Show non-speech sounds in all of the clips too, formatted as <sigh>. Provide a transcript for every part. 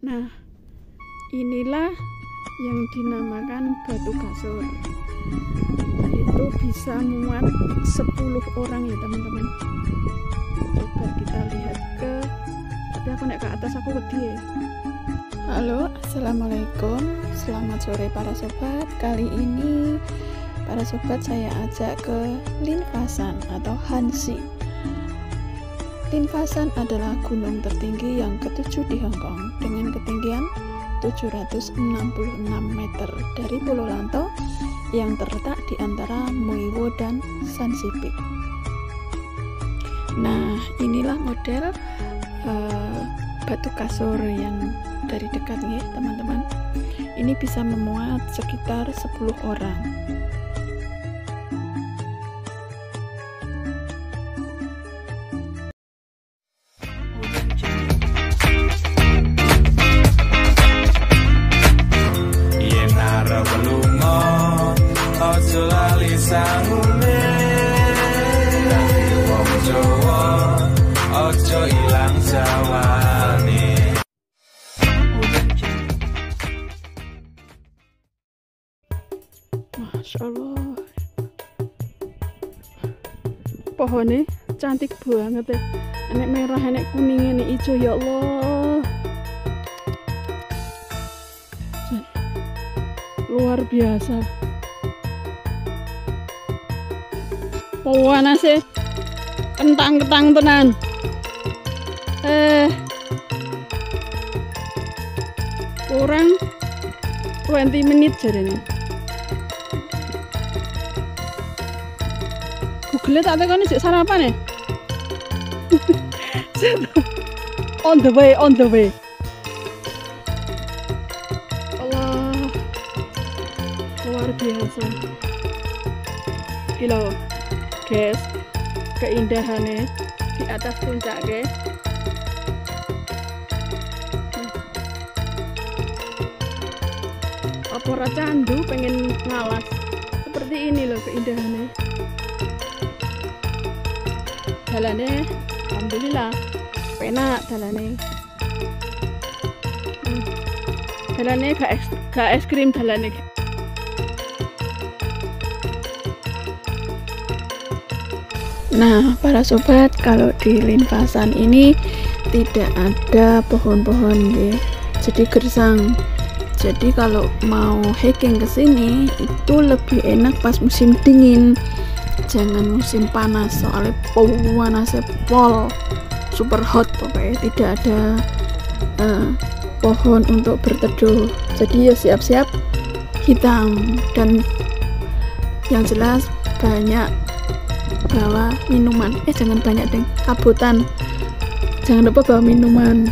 Nah, inilah yang dinamakan batu kasur. Itu bisa muat 10 orang ya teman-teman. Coba kita lihat ke tapi aku naik ke atas aku wedi ya. Halo, assalamualaikum. Selamat sore para sobat. Kali ini para sobat saya ajak ke Linfasan atau Hansi. Linfasan adalah gunung tertinggi yang ketujuh di Hong Kong dengan ketinggian 766 meter dari Pulau Lanto yang terletak di antara Muiwo dan Sansipik. Nah, inilah model uh, batu kasur yang dari dekat ya, teman-teman. Ini bisa memuat sekitar 10 orang. Masya Allah. Pohonnya cantik banget ya. Enek merah enek kuning enek hijau ya Allah. Luar biasa. Pohon sih kentang-kentang tenan eh kurang 20 menit jadinya Google tak tekan sik sarapan ya. <laughs> on the way, on the way. Allah. Luar biasa. Gila. Guys, keindahannya di atas puncak, guys. Apa candu pengen ngalas seperti ini loh keindahannya jalannya alhamdulillah penak jalannya hmm. jalannya gak es, gak es krim jalannya Nah, para sobat, kalau di linfasan ini tidak ada pohon-pohon ya. Jadi gersang. Jadi kalau mau hiking ke sini itu lebih enak pas musim dingin. Jangan musim panas soalnya panasnya pol super hot pokoknya tidak ada uh, pohon untuk berteduh. Jadi ya siap-siap hitam. Dan yang jelas banyak bawa minuman. Eh jangan banyak deh kabutan. Jangan lupa bawa minuman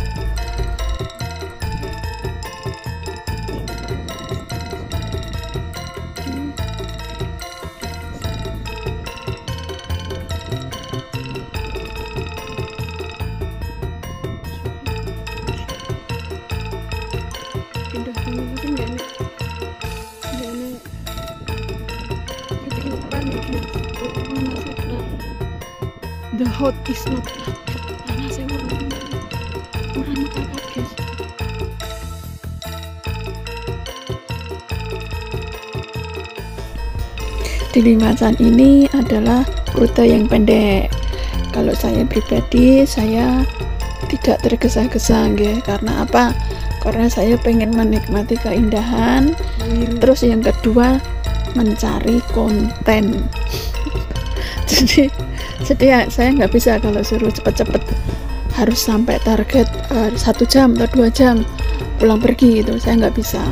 the hot is not panasnya orang orang kaget guys di Limasan ini adalah rute yang pendek. Kalau saya pribadi saya tidak tergesa-gesa ya karena apa? Karena saya pengen menikmati keindahan. Terus yang kedua mencari konten. <laughs> Jadi jadi ya saya nggak bisa kalau suruh cepet-cepet harus sampai target uh, satu jam atau dua jam pulang pergi gitu. Saya nggak bisa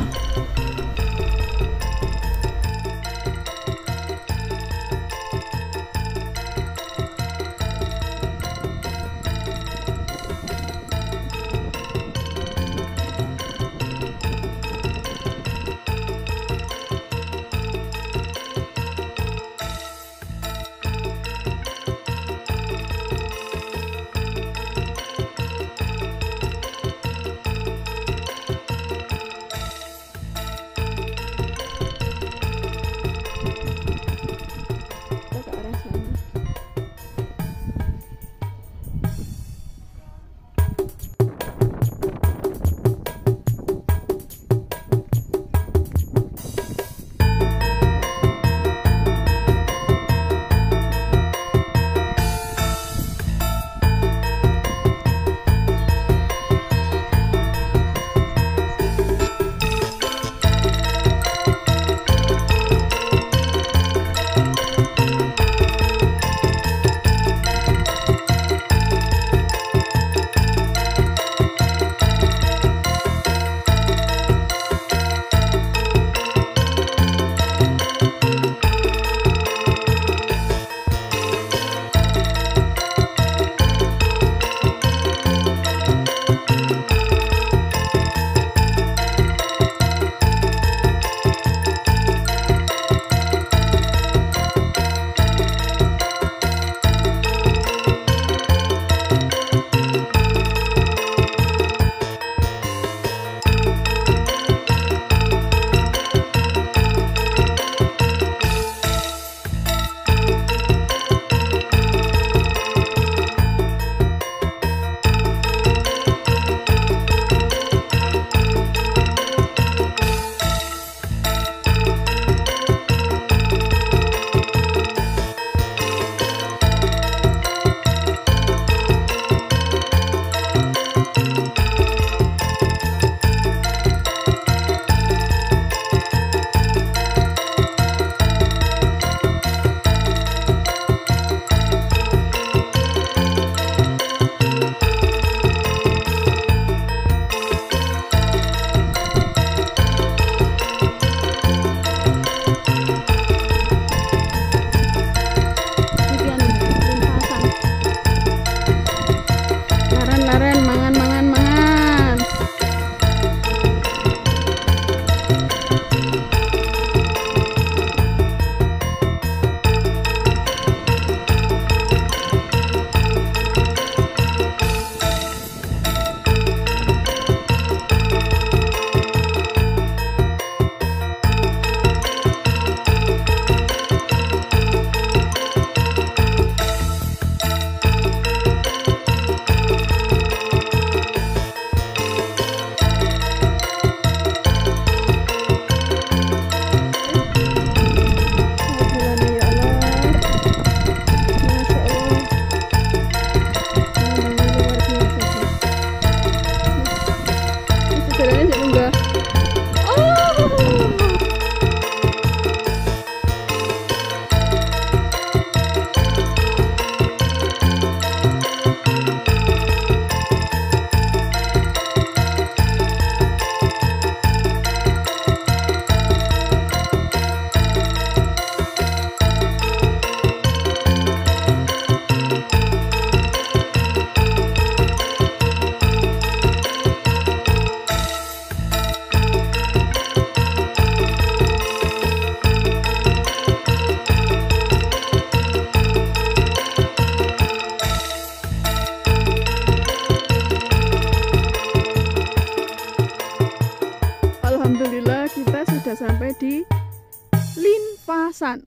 Linpasan.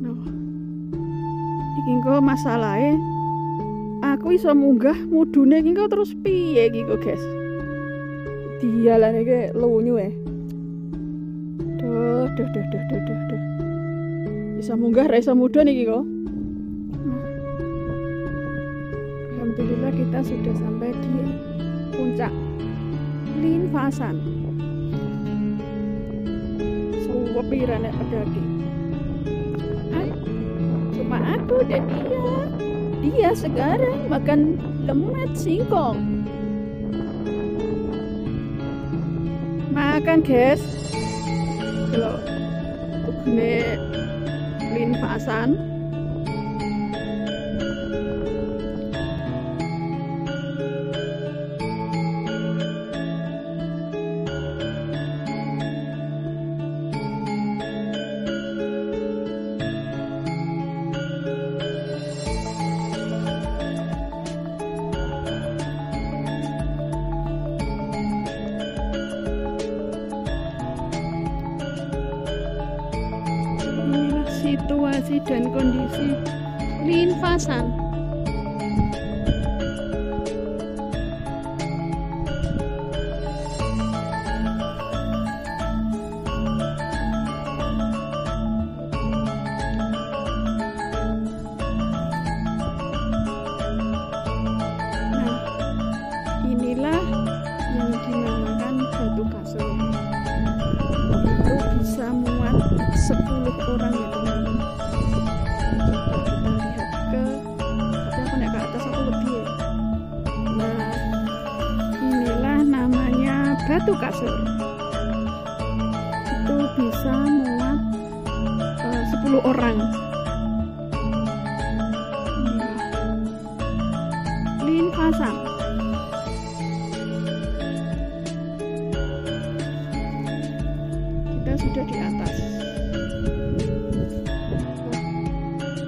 Noh. Iki masalahe aku iso munggah mudune iki terus piye iki Guys? Dialane iki lunyu e. Duh, duh, duh, duh, duh, duh, duh. Bisa munggah ra iso mudun iki. Alhamdulillah kita sudah sampai di puncak Linfasan. Suwepira nek pedaki. Ah, Cuma aku dan dia. Dia sekarang makan lemet singkong. Makan guys. Kalau ini Linfasan. Situasi dan kondisi linfasan. Batu kasur. Itu bisa muat eh, 10 orang. Inilah linfasan kita sudah di atas.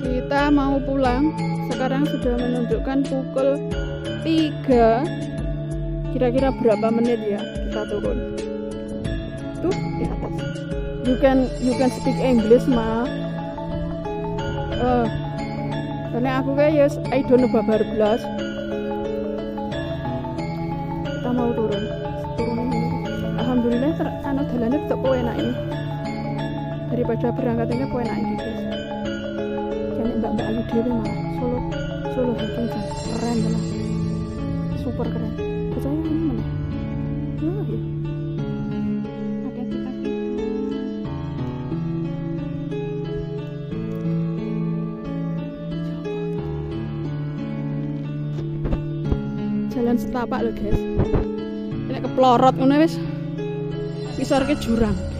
Kita mau pulang. Sekarang sudah menunjukkan pukul 3 kira-kira berapa menit ya kita turun tuh di atas. You can you can speak English ma. Eh karena aku kayak yes, I don't know babar belas kita mau turun. Turun ini. Alhamdulillah ter anu dalannya tetap enak ini daripada berangkat ini enak ini guys jadi mbak mbak ayu dewi malah solo solo hiking keren teman super keren. Percaya ini oh, ya. hati-hati kaki jalan setapak loh guys ini keplorot ngono wis ngisor ke jurang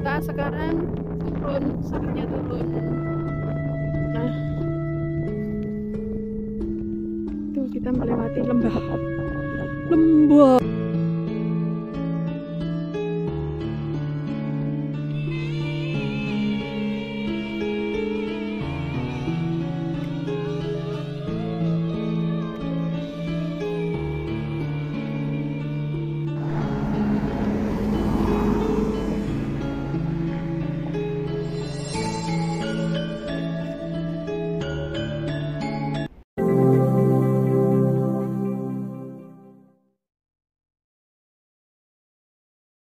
kita sekarang turun saatnya turun nah itu kita melewati lembah. Lembah